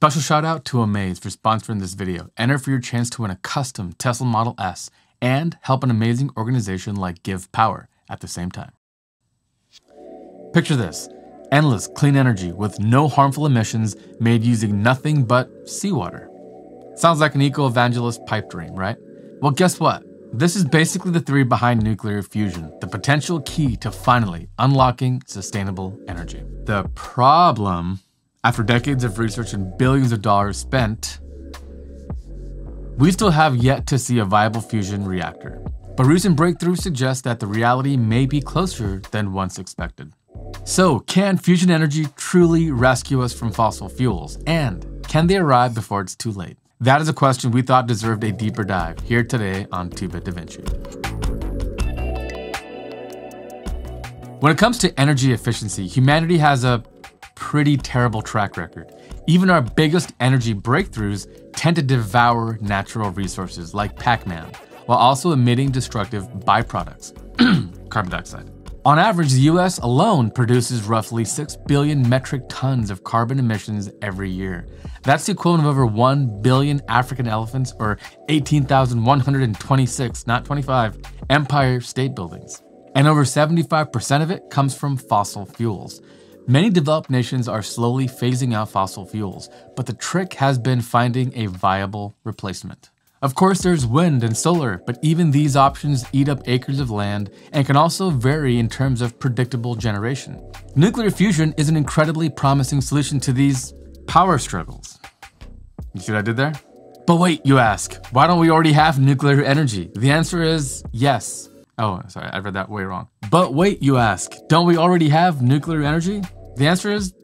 Special shout out to Omaze for sponsoring this video. Enter for your chance to win a custom Tesla Model S and help an amazing organization like Give Power at the same time. Picture this endless clean energy with no harmful emissions made using nothing but seawater. Sounds like an eco evangelist pipe dream, right? Well, guess what? This is basically the theory behind nuclear fusion, the potential key to finally unlocking sustainable energy. The problem, after decades of research and billions of dollars spent, we still have yet to see a viable fusion reactor. But recent breakthroughs suggest that the reality may be closer than once expected. So, can fusion energy truly rescue us from fossil fuels? And can they arrive before it's too late? That is a question we thought deserved a deeper dive here today on 2-Bit Da Vinci. When it comes to energy efficiency, humanity has a pretty terrible track record. Even our biggest energy breakthroughs tend to devour natural resources like Pac Man, while also emitting destructive byproducts, carbon dioxide. On average, the US alone produces roughly 6 billion metric tons of carbon emissions every year. That's the equivalent of over 1 billion African elephants or 18,126, not 25, Empire State Buildings. And over 75% of it comes from fossil fuels. Many developed nations are slowly phasing out fossil fuels, but the trick has been finding a viable replacement. Of course, there's wind and solar, but even these options eat up acres of land and can also vary in terms of predictable generation. Nuclear fusion is an incredibly promising solution to these power struggles. You see what I did there? But wait, you ask, why don't we already have nuclear energy? The answer is yes. Oh, sorry, I read that way wrong. But wait, you ask, don't we already have nuclear energy? The answer is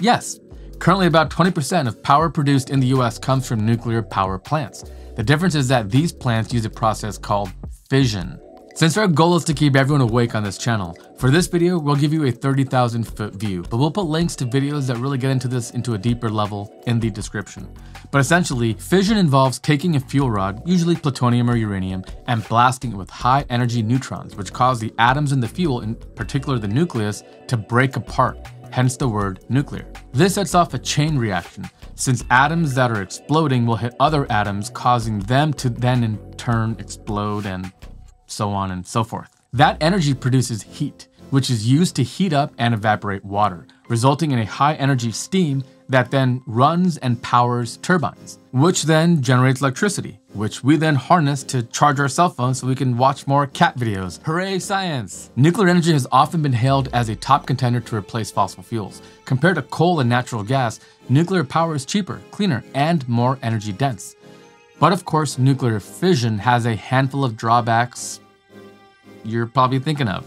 yes. Currently, about 20% of power produced in the US comes from nuclear power plants. The difference is that these plants use a process called fission. Since our goal is to keep everyone awake on this channel, for this video, we'll give you a 30,000 foot view, but we'll put links to videos that really get into this into a deeper level in the description. But essentially, fission involves taking a fuel rod, usually plutonium or uranium, and blasting it with high energy neutrons, which cause the atoms in the fuel, in particular the nucleus, to break apart, hence the word nuclear. This sets off a chain reaction, since atoms that are exploding will hit other atoms, causing them to then in turn explode and so on and so forth. That energy produces heat, which is used to heat up and evaporate water, resulting in a high energy steam that then runs and powers turbines, which then generates electricity, which we then harness to charge our cell phones so we can watch more cat videos. Hooray, science! Nuclear energy has often been hailed as a top contender to replace fossil fuels. Compared to coal and natural gas, nuclear power is cheaper, cleaner, and more energy dense. But of course, nuclear fission has a handful of drawbacks you're probably thinking of.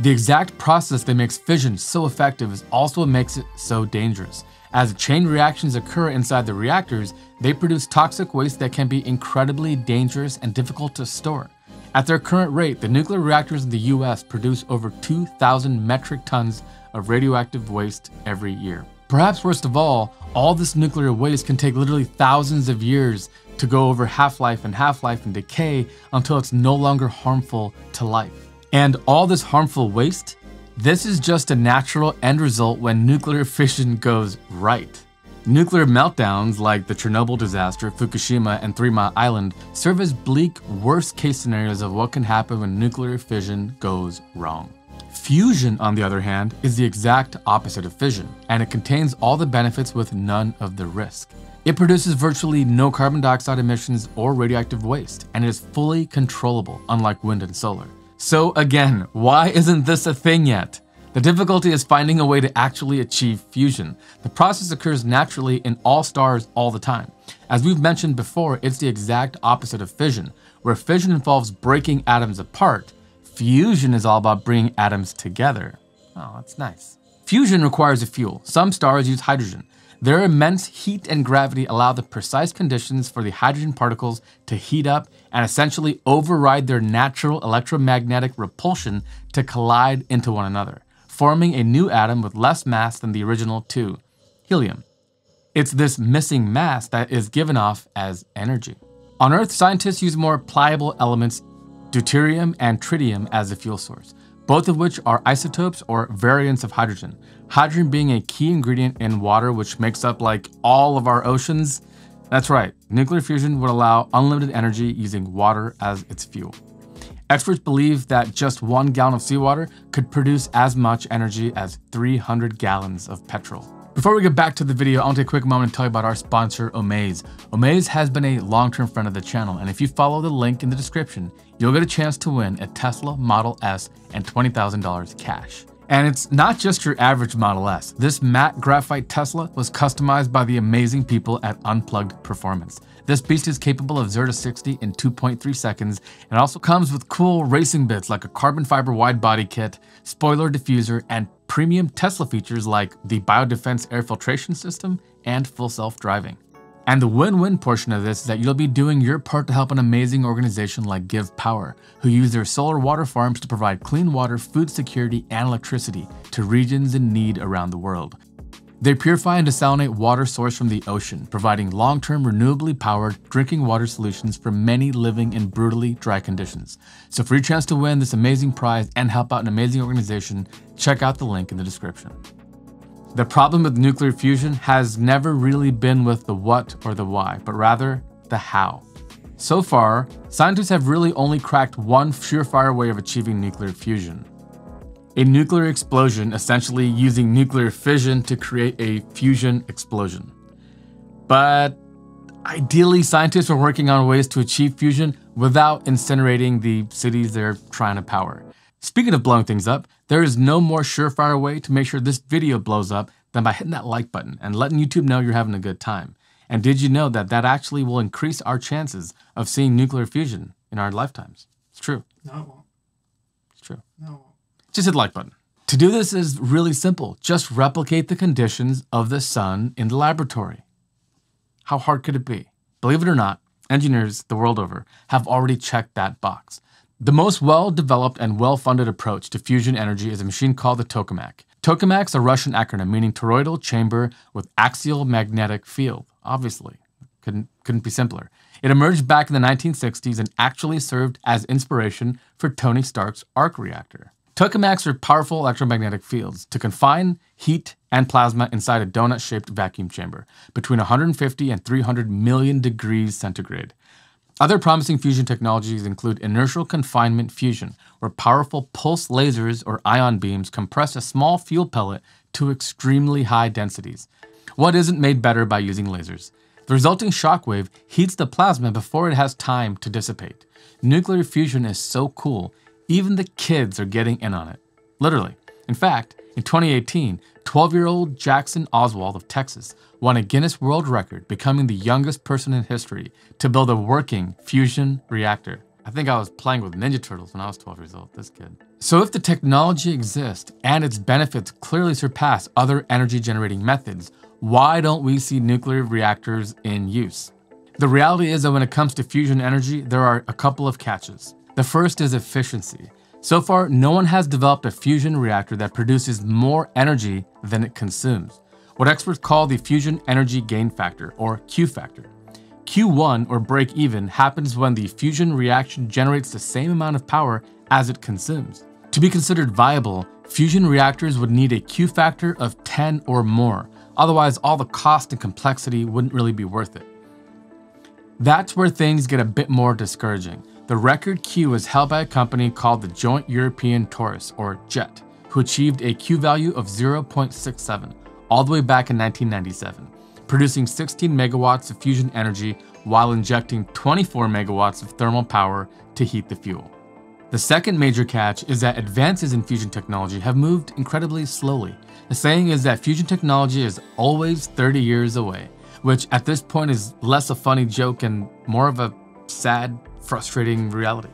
The exact process that makes fission so effective is also what makes it so dangerous. As chain reactions occur inside the reactors, they produce toxic waste that can be incredibly dangerous and difficult to store. At their current rate, the nuclear reactors in the US produce over 2,000 metric tons of radioactive waste every year. Perhaps worst of all, all this nuclear waste can take literally thousands of years to go over half-life and half-life and decay until it's no longer harmful to life. And all this harmful waste this is just a natural end result when nuclear fission goes right. Nuclear meltdowns like the Chernobyl disaster, Fukushima, and Three Mile Island serve as bleak, worst case scenarios of what can happen when nuclear fission goes wrong. Fusion, on the other hand, is the exact opposite of fission, and it contains all the benefits with none of the risk. It produces virtually no carbon dioxide emissions or radioactive waste, and it is fully controllable, unlike wind and solar. So again, why isn't this a thing yet? The difficulty is finding a way to actually achieve fusion. The process occurs naturally in all stars all the time. As we've mentioned before, it's the exact opposite of fission, where fission involves breaking atoms apart. Fusion is all about bringing atoms together. Oh, that's nice. Fusion requires a fuel. Some stars use hydrogen. Their immense heat and gravity allow the precise conditions for the hydrogen particles to heat up and essentially override their natural electromagnetic repulsion to collide into one another, forming a new atom with less mass than the original two, helium. It's this missing mass that is given off as energy. On Earth, scientists use more pliable elements, deuterium and tritium, as the fuel source. both of which are isotopes or variants of hydrogen. Hydrogen being a key ingredient in water, which makes up like all of our oceans. That's right, nuclear fusion would allow unlimited energy using water as its fuel. Experts believe that just one gallon of seawater could produce as much energy as 300 gallons of petrol. Before we get back to the video, I want to take a quick moment and tell you about our sponsor, Omaze. Omaze has been a long-term friend of the channel, and if you follow the link in the description, you'll get a chance to win a Tesla Model S and $20,000 cash. And it's not just your average Model S. This matte graphite Tesla was customized by the amazing people at Unplugged Performance. This beast is capable of 0 to 60 in 2.3 seconds and also comes with cool racing bits like a carbon fiber wide body kit, spoiler diffuser, and premium Tesla features like the biodefense air filtration system and full self-driving. And the win-win portion of this is that you'll be doing your part to help an amazing organization like Give Power, who use their solar water farms to provide clean water, food security, and electricity to regions in need around the world. They purify and desalinate water sourced from the ocean, providing long-term renewably powered drinking water solutions for many living in brutally dry conditions. So for your chance to win this amazing prize and help out an amazing organization, check out the link in the description. The problem with nuclear fusion has never really been with the what or the why, but rather the how. So far, scientists have really only cracked one surefire way of achieving nuclear fusion a nuclear explosion, essentially using nuclear fission to create a fusion explosion. But ideally, scientists are working on ways to achieve fusion without incinerating the cities they're trying to power. Speaking of blowing things up, there is no more surefire way to make sure this video blows up than by hitting that like button and letting YouTube know you're having a good time. And did you know that that actually will increase our chances of seeing nuclear fusion in our lifetimes? It's true. No, it won't. It's true. No, it won't just hit the like button. To do this is really simple. Just replicate the conditions of the sun in the laboratory. How hard could it be? Believe it or not, engineers the world over have already checked that box. The most well-developed and well-funded approach to fusion energy is a machine called the tokamak. Tokamak's a Russian acronym meaning toroidal chamber with axial magnetic field. Obviously, couldn't, couldn't be simpler. It emerged back in the 1960s and actually served as inspiration for Tony Stark's arc reactor. Tokamaks are powerful electromagnetic fields to confine heat and plasma inside a donut-shaped vacuum chamber between 150 and 300 million degrees centigrade. Other promising fusion technologies include inertial confinement fusion, where powerful pulse lasers or ion beams compress a small fuel pellet to extremely high densities. What isn't made better by using lasers? The resulting shockwave heats the plasma before it has time to dissipate. Nuclear fusion is so cool, even the kids are getting in on it. Literally. In fact, in 2018, 12 year old Jackson Oswalt of Texas won a Guinness World Record, becoming the youngest person in history to build a working fusion reactor. I think I was playing with Ninja Turtles when I was 12 years old, this kid. So if the technology exists and its benefits clearly surpass other energy generating methods, why don't we see nuclear reactors in use? The reality is that when it comes to fusion energy, there are a couple of catches. The first is efficiency. So far, no one has developed a fusion reactor that produces more energy than it consumes, what experts call the fusion energy gain factor, or Q factor. Q1, or break even, happens when the fusion reaction generates the same amount of power as it consumes. To be considered viable, fusion reactors would need a Q factor of 10 or more, otherwise all the cost and complexity wouldn't really be worth it. That's where things get a bit more discouraging. The record Q was held by a company called the Joint European Torus, or JET, who achieved a Q value of 0.67 all the way back in 1997, producing 16 megawatts of fusion energy while injecting 24 megawatts of thermal power to heat the fuel. The second major catch is that advances in fusion technology have moved incredibly slowly. The saying is that fusion technology is always 30 years away, which at this point is less a funny joke and more of a sad frustrating reality.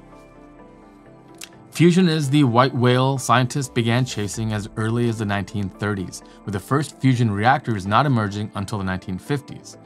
Fusion is the white whale scientists began chasing as early as the 1930s, with the first fusion reactors not emerging until the 1950s.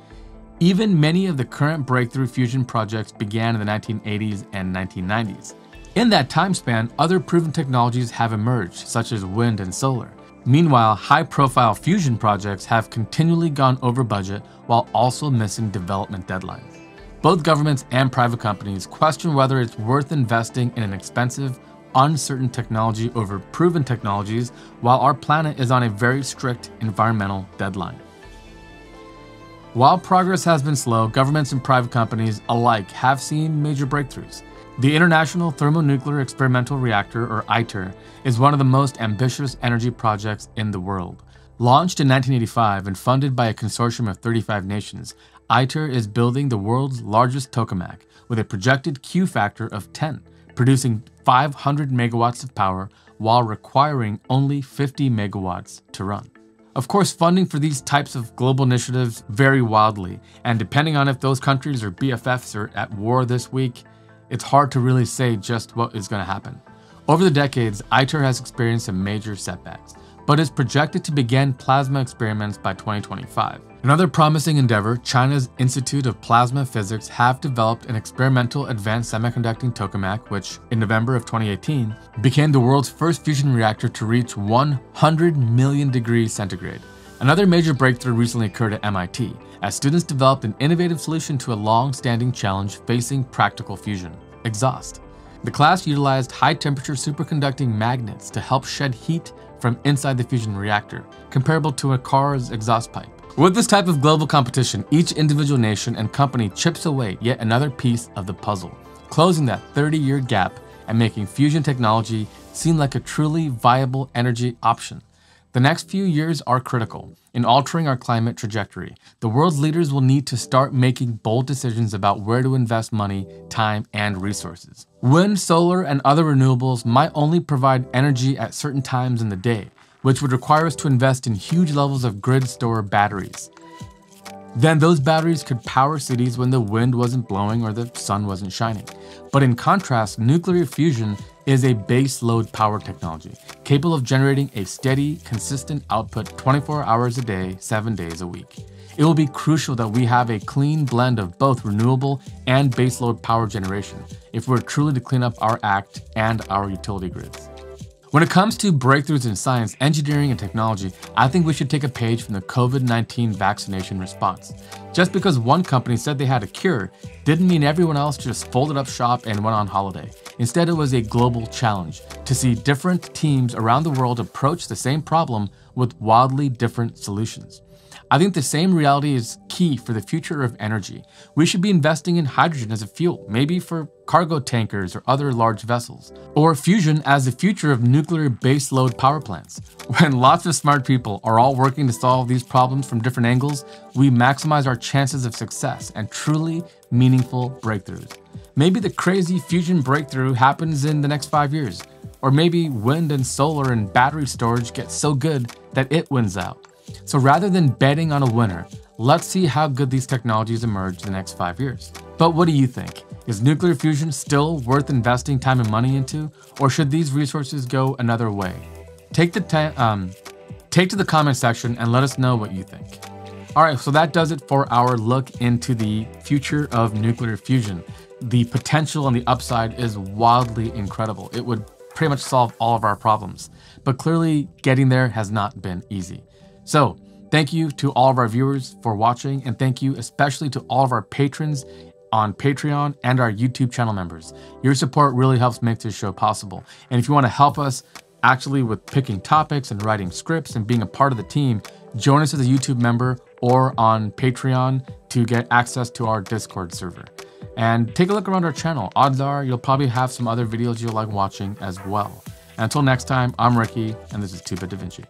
Even many of the current breakthrough fusion projects began in the 1980s and 1990s. In that time span, other proven technologies have emerged, such as wind and solar. Meanwhile, high-profile fusion projects have continually gone over budget while also missing development deadlines. Both governments and private companies question whether it's worth investing in an expensive, uncertain technology over proven technologies while our planet is on a very strict environmental deadline. While progress has been slow, governments and private companies alike have seen major breakthroughs. The International Thermonuclear Experimental Reactor, or ITER, is one of the most ambitious energy projects in the world. Launched in 1985 and funded by a consortium of 35 nations, ITER is building the world's largest tokamak with a projected Q factor of 10, producing 500 megawatts of power while requiring only 50 megawatts to run. Of course, funding for these types of global initiatives vary wildly, and depending on if those countries or BFFs are at war this week, it's hard to really say just what is going to happen. Over the decades, ITER has experienced some major setbacks, but is projected to begin plasma experiments by 2025. Another promising endeavor, China's Institute of Plasma Physics have developed an experimental advanced semiconducting tokamak, which, in November of 2018, became the world's first fusion reactor to reach 100 million degrees centigrade. Another major breakthrough recently occurred at MIT, as students developed an innovative solution to a long-standing challenge facing practical fusion, exhaust. The class utilized high-temperature superconducting magnets to help shed heat from inside the fusion reactor, comparable to a car's exhaust pipe. With this type of global competition, each individual nation and company chips away yet another piece of the puzzle, closing that 30 year gap and making fusion technology seem like a truly viable energy option. The next few years are critical in altering our climate trajectory. The world's leaders will need to start making bold decisions about where to invest money, time, and resources. Wind, solar, and other renewables might only provide energy at certain times in the day, which would require us to invest in huge levels of grid store batteries. Then those batteries could power cities when the wind wasn't blowing or the sun wasn't shining. But in contrast, nuclear fusion is a base load power technology, capable of generating a steady, consistent output 24 hours a day, 7 days a week. It will be crucial that we have a clean blend of both renewable and baseload power generation if we're truly to clean up our act and our utility grids. When it comes to breakthroughs in science, engineering, and technology, I think we should take a page from the COVID 19 vaccination response. Just because one company said they had a cure didn't mean everyone else just folded up shop and went on holiday. Instead, it was a global challenge to see different teams around the world approach the same problem with wildly different solutions. I think the same reality is key for the future of energy. We should be investing in hydrogen as a fuel, maybe for cargo tankers or other large vessels, or fusion as the future of nuclear baseload power plants. When lots of smart people are all working to solve these problems from different angles, we maximize our chances of success and truly meaningful breakthroughs. Maybe the crazy fusion breakthrough happens in the next five years, or maybe wind and solar and battery storage get so good that it wins out. So rather than betting on a winner, let's see how good these technologies emerge the next five years. But what do you think? Is nuclear fusion still worth investing time and money into, or should these resources go another way? Take the um, take to the comment section and let us know what you think. All right, so that does it for our look into the future of nuclear fusion. The potential and the upside is wildly incredible. It would pretty much solve all of our problems, but clearly getting there has not been easy. So, thank you to all of our viewers for watching, and thank you especially to all of our patrons on Patreon and our YouTube channel members. Your support really helps make this show possible. And if you want to help us actually with picking topics and writing scripts and being a part of the team, join us as a YouTube member or on Patreon to get access to our Discord server. And take a look around our channel. Odds are you'll probably have some other videos you'll like watching as well. And until next time, I'm Ricky, and this is 2 Bit Da Vinci.